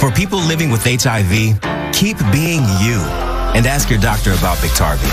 For people living with HIV, keep being you and ask your doctor about Biktarvy.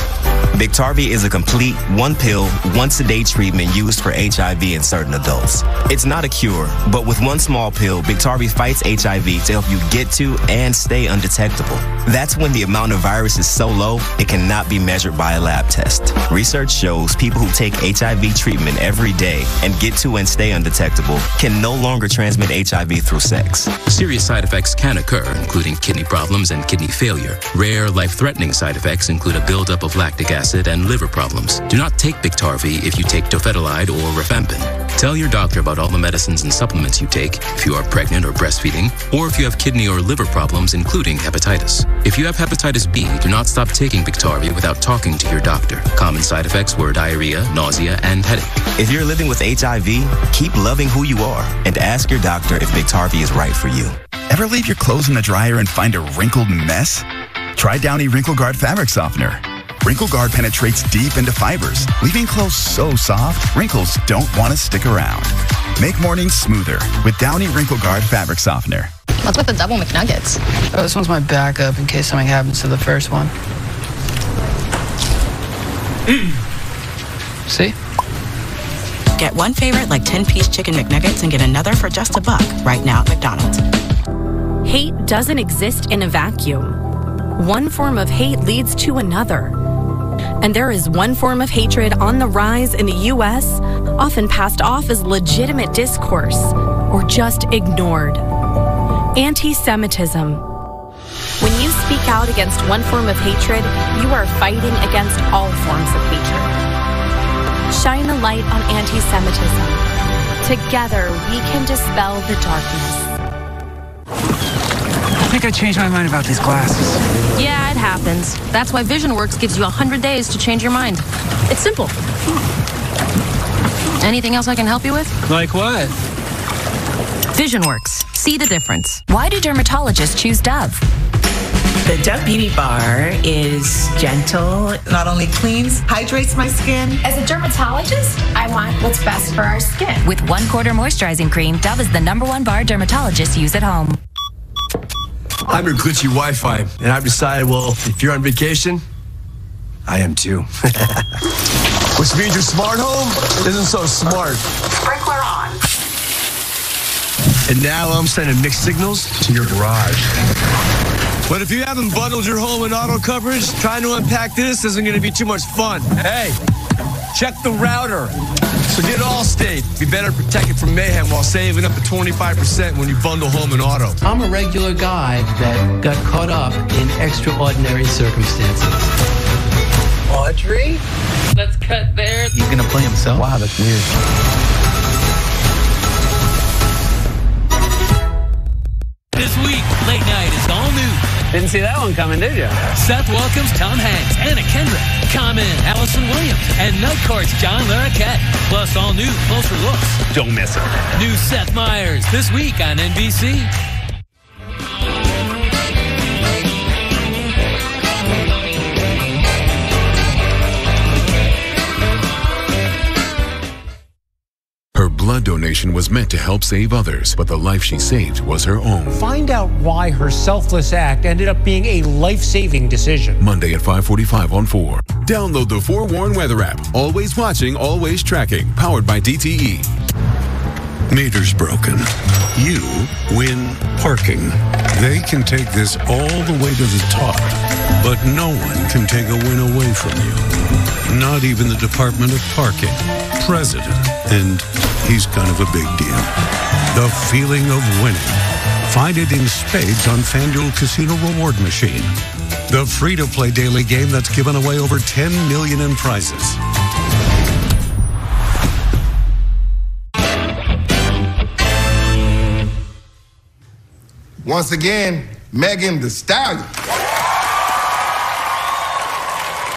Biktarvy is a complete one pill, once a day treatment used for HIV in certain adults. It's not a cure, but with one small pill, Biktarvy fights HIV to help you get to and stay undetectable. That's when the amount of virus is so low, it cannot be measured by a lab test. Research shows people who take HIV treatment every day and get to and stay undetectable can no longer transmit HIV through sex. Serious side effects can occur, including kidney problems and kidney failure. Rare, life threatening side effects include a buildup of lactic acid and liver problems. Do not take Biktarvy if you take dofetilide or rifampin. Tell your doctor about all the medicines and supplements you take if you are pregnant or breastfeeding, or if you have kidney or liver problems, including hepatitis. If you have hepatitis B, do not stop taking Biktarvy without talking to your doctor. Common side effects were diarrhea, nausea, and headache. If you're living with HIV, keep loving who you are and ask your doctor if Biktarvy is right for you. Ever leave your clothes in the dryer and find a wrinkled mess? Try Downy Wrinkle Guard Fabric Softener. Wrinkle Guard penetrates deep into fibers, leaving clothes so soft, wrinkles don't want to stick around. Make mornings smoother with Downy Wrinkle Guard Fabric Softener. What's with the double McNuggets? Oh, this one's my backup in case something happens to the first one. See? Get one favorite like 10 piece chicken McNuggets and get another for just a buck right now at McDonald's. Hate doesn't exist in a vacuum. One form of hate leads to another. And there is one form of hatred on the rise in the U.S., often passed off as legitimate discourse or just ignored anti Semitism. When you speak out against one form of hatred, you are fighting against all forms of hatred. Shine a light on anti Semitism. Together, we can dispel the darkness. I think I changed my mind about these glasses. Yeah, it happens. That's why VisionWorks gives you 100 days to change your mind. It's simple. Anything else I can help you with? Like what? VisionWorks. See the difference. Why do dermatologists choose Dove? The Dove Beauty Bar is gentle, not only cleans, hydrates my skin. As a dermatologist, I want what's best for our skin. With one quarter moisturizing cream, Dove is the number one bar dermatologists use at home. I'm your glitchy Wi Fi, and I've decided, well, if you're on vacation, I am too. Which means your smart home isn't so smart. Sprinkler on. And now I'm sending mixed signals to your garage. But if you haven't bundled your home in auto coverage, trying to unpack this isn't going to be too much fun. Hey, check the router. So get Allstate. Be better protected from mayhem while saving up to 25% when you bundle home and auto. I'm a regular guy that got caught up in extraordinary circumstances. Audrey? Let's cut there. He's gonna play himself? Wow, that's weird. Didn't see that one coming, did you? Seth welcomes Tom Hanks, Anna Kendrick, Common, Allison Williams, and Night Court's John Larroquette. Plus, all new, closer looks. Don't miss it. New Seth Meyers this week on NBC. Donation was meant to help save others, but the life she saved was her own. Find out why her selfless act ended up being a life-saving decision. Monday at 545 on 4. Download the 4Warn Weather app. Always watching, always tracking. Powered by DTE. Meter's broken. You win parking. They can take this all the way to the top, but no one can take a win away from you. Not even the Department of Parking. President. And he's kind of a big deal. The feeling of winning. Find it in spades on FanDuel Casino Reward Machine. The free-to-play daily game that's given away over 10 million in prizes. Once again, Megan Thee Stallion.